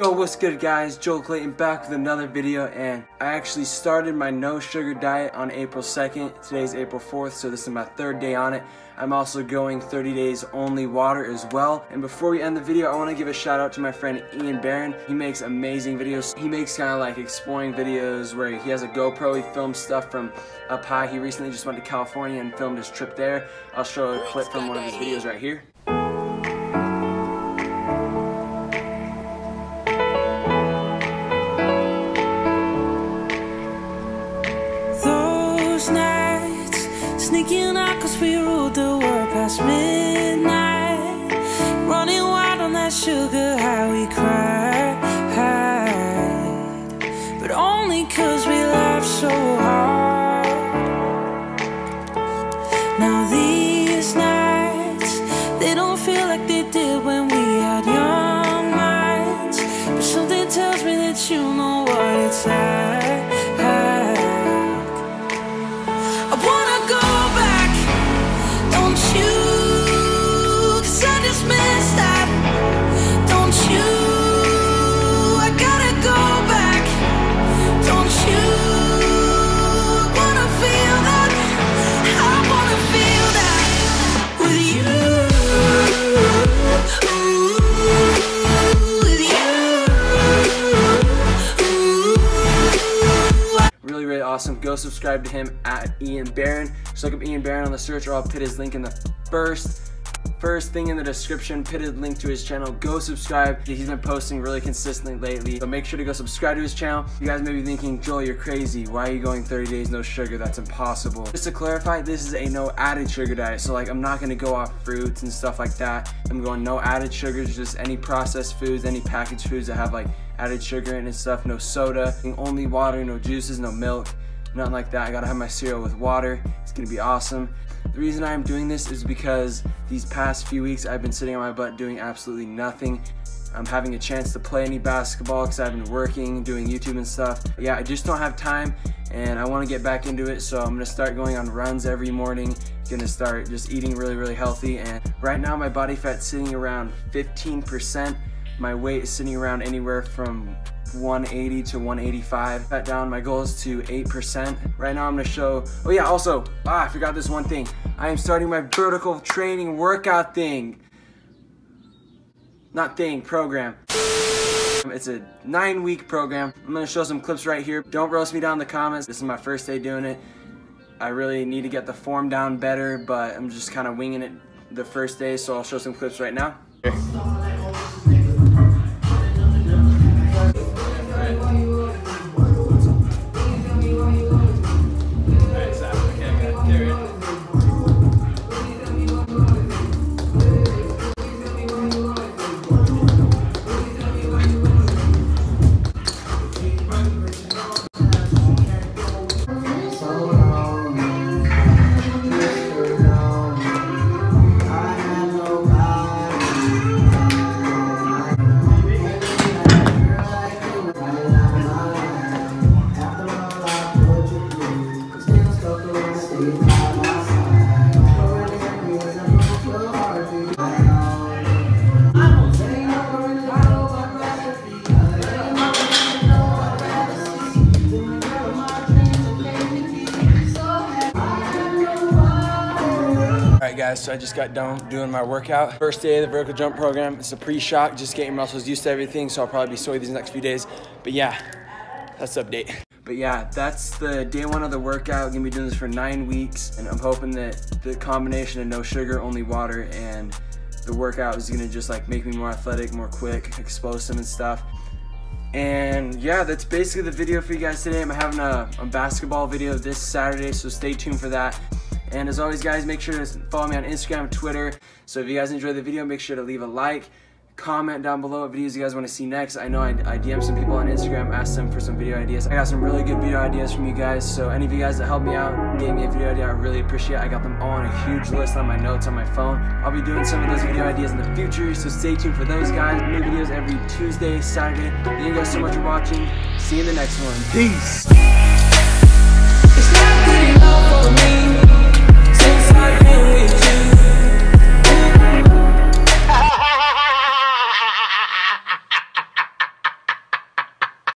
Yo, what's good guys? Joel Clayton back with another video and I actually started my no sugar diet on April 2nd. Today's April 4th, so this is my third day on it. I'm also going 30 days only water as well. And before we end the video, I want to give a shout out to my friend Ian Barron. He makes amazing videos. He makes kind of like exploring videos where he has a GoPro, he films stuff from up high. He recently just went to California and filmed his trip there. I'll show a clip from one of his videos right here. Sneaking out cause we ruled the world past midnight. Running wild on that sugar high we cried. But only cause we laughed so hard. Now these nights They don't feel like they did when we had young minds. But something tells me that you know what it's like awesome. Go subscribe to him at Ian Barron. Just look up Ian Barron on the search or I'll put his link in the first first thing in the description, put pitted link to his channel. Go subscribe. He's been posting really consistently lately. So make sure to go subscribe to his channel. You guys may be thinking, Joel, you're crazy. Why are you going 30 days no sugar? That's impossible. Just to clarify, this is a no added sugar diet. So like, I'm not gonna go off fruits and stuff like that. I'm going no added sugars, just any processed foods, any packaged foods that have like added sugar in and stuff. No soda, only water, no juices, no milk nothing like that. I gotta have my cereal with water. It's gonna be awesome. The reason I'm doing this is because these past few weeks I've been sitting on my butt doing absolutely nothing. I'm having a chance to play any basketball because I've been working, doing YouTube and stuff. Yeah, I just don't have time and I want to get back into it so I'm to start going on runs every morning to start just eating really really healthy and right now my body fat's sitting around 15% my weight is sitting around anywhere from 180 to 185. Cut down, my goal is to 8%. Right now I'm gonna show, oh yeah, also, ah, I forgot this one thing. I am starting my vertical training workout thing. Not thing, program. It's a nine week program. I'm gonna show some clips right here. Don't roast me down in the comments. This is my first day doing it. I really need to get the form down better, but I'm just kind of winging it the first day, so I'll show some clips right now. Alright guys, so I just got done doing my workout. First day of the vertical jump program. It's a pre-shock, just getting muscles used to everything, so I'll probably be sore these next few days. But yeah, that's update. But yeah, that's the day one of the workout. Gonna be doing this for nine weeks, and I'm hoping that the combination of no sugar, only water, and the workout is gonna just like make me more athletic, more quick, explosive and stuff. And yeah, that's basically the video for you guys today. I'm having a, a basketball video this Saturday, so stay tuned for that. And as always, guys, make sure to follow me on Instagram and Twitter. So if you guys enjoyed the video, make sure to leave a like, comment down below what videos you guys want to see next. I know I, I DM some people on Instagram, asked them for some video ideas. I got some really good video ideas from you guys. So any of you guys that helped me out, gave me a video idea, I really appreciate it. I got them all on a huge list on my notes on my phone. I'll be doing some of those video ideas in the future, so stay tuned for those guys. New videos every Tuesday, Saturday. Thank you guys so much for watching. See you in the next one. Peace.